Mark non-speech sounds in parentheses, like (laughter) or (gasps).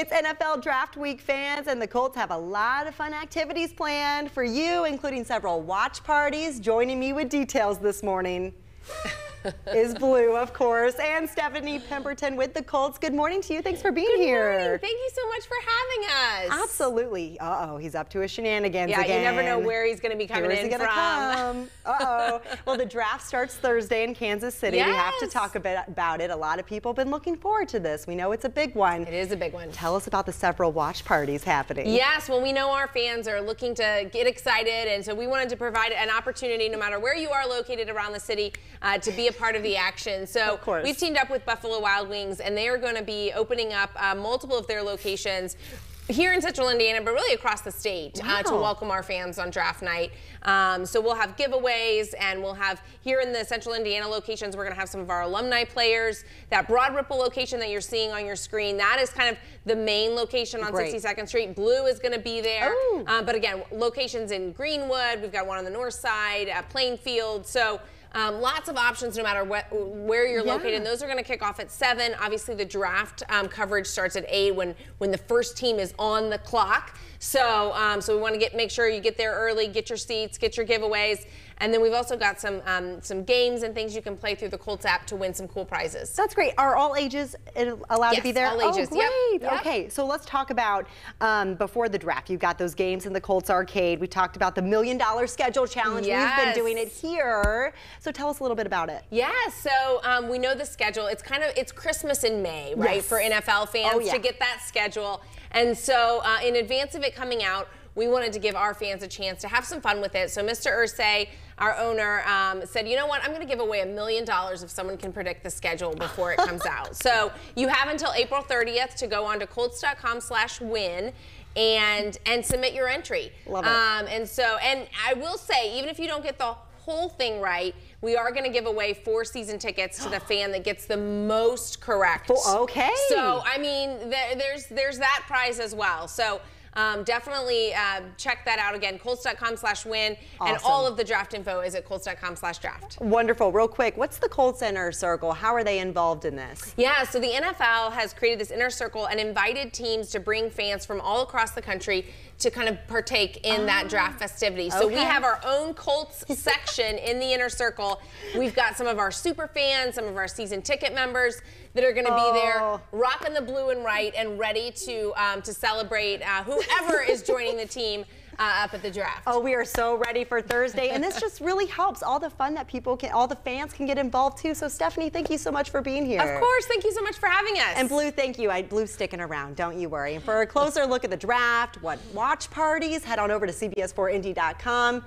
It's NFL Draft Week, fans, and the Colts have a lot of fun activities planned for you, including several watch parties. Joining me with details this morning (laughs) (laughs) is Blue, of course, and Stephanie Pemberton with the Colts. Good morning to you. Thanks for being here. Good here. Morning. Thank you so much for having us. Absolutely. Uh oh, he's up to his shenanigans yeah, again. you never know where he's going to be coming in from. (laughs) Come? Uh oh. well, the draft starts Thursday in Kansas City. Yes. We have to talk a bit about it. A lot of people have been looking forward to this. We know it's a big one. It is a big one. Tell us about the several watch parties happening. Yes, well, we know our fans are looking to get excited, and so we wanted to provide an opportunity, no matter where you are located around the city, uh, to be a part of the action. So Of course. we've teamed up with Buffalo Wild Wings, and they are going to be opening up uh, multiple of their locations here in central Indiana, but really across the state uh, to welcome our fans on draft night. Um, so we'll have giveaways and we'll have here in the central Indiana locations, we're going to have some of our alumni players. That Broad Ripple location that you're seeing on your screen, that is kind of the main location on Great. 62nd Street. Blue is going to be there. Oh. Um, but again, locations in Greenwood, we've got one on the north side, uh, Plainfield. So um, lots of options no matter what, where you're Yeah. located. And those are going to kick off at 7. Obviously, the draft um, coverage starts at 8 when, when the first team is on the clock. So, um, so we want to get make sure you get there early, get your seats, get your giveaways. And then we've also got some um, some games and things you can play through the Colts app to win some cool prizes. That's great. Are all ages allowed to be Yes, there? all ages. Oh, great. yep. Okay, so let's talk about um, before the draft. You've got those games in the Colts Arcade. We talked about the Million Dollar Schedule Challenge. We've been doing it here. So tell us a little bit about it. Yeah, so um, we know the schedule. It's kind of it's Christmas in May, right, Yes. for NFL fans Oh, yeah. to get that schedule. And so, uh, in advance of it coming out, we wanted to give our fans a chance to have some fun with it. So, Mr. Irsay, our owner, um, said, "You know what? I'm going to give away a million dollars if someone can predict the schedule before it comes out." (laughs) So, you have until April 30th to go on to Colts.com slash win And and submit your entry. Love it. Um, and so, and I will say, even if you don't get the whole thing right, we are going to give away four season tickets to the (gasps) fan that gets the most correct. Okay. So I mean, there, there's there's that prize as well. So. Um, definitely uh, check that out again, Colts.com slash win, and all of the draft info is at Colts.com slash draft. Wonderful. Real quick, what's the Colts Inner Circle? How are they involved in this? Yeah, so the NFL has created this inner circle and invited teams to bring fans from all across the country to kind of partake in that draft festivity. So we have our own Colts section in the inner circle. We've got some of our super fans, some of our season ticket members that are going to be there, Oh. rocking the blue and white, and ready to um, to celebrate uh, whoever (laughs) is joining the team uh, up at the draft. Oh, we are so ready for Thursday, and this just really helps all the fun that people can, all the fans can get involved too. So, Stephanie, thank you so much for being here. Of course, thank you so much for having us. And Blue, thank you. I Blue's sticking around, don't you worry. And for a closer look at the draft, what watch parties, head on over to CBS4Indy.com.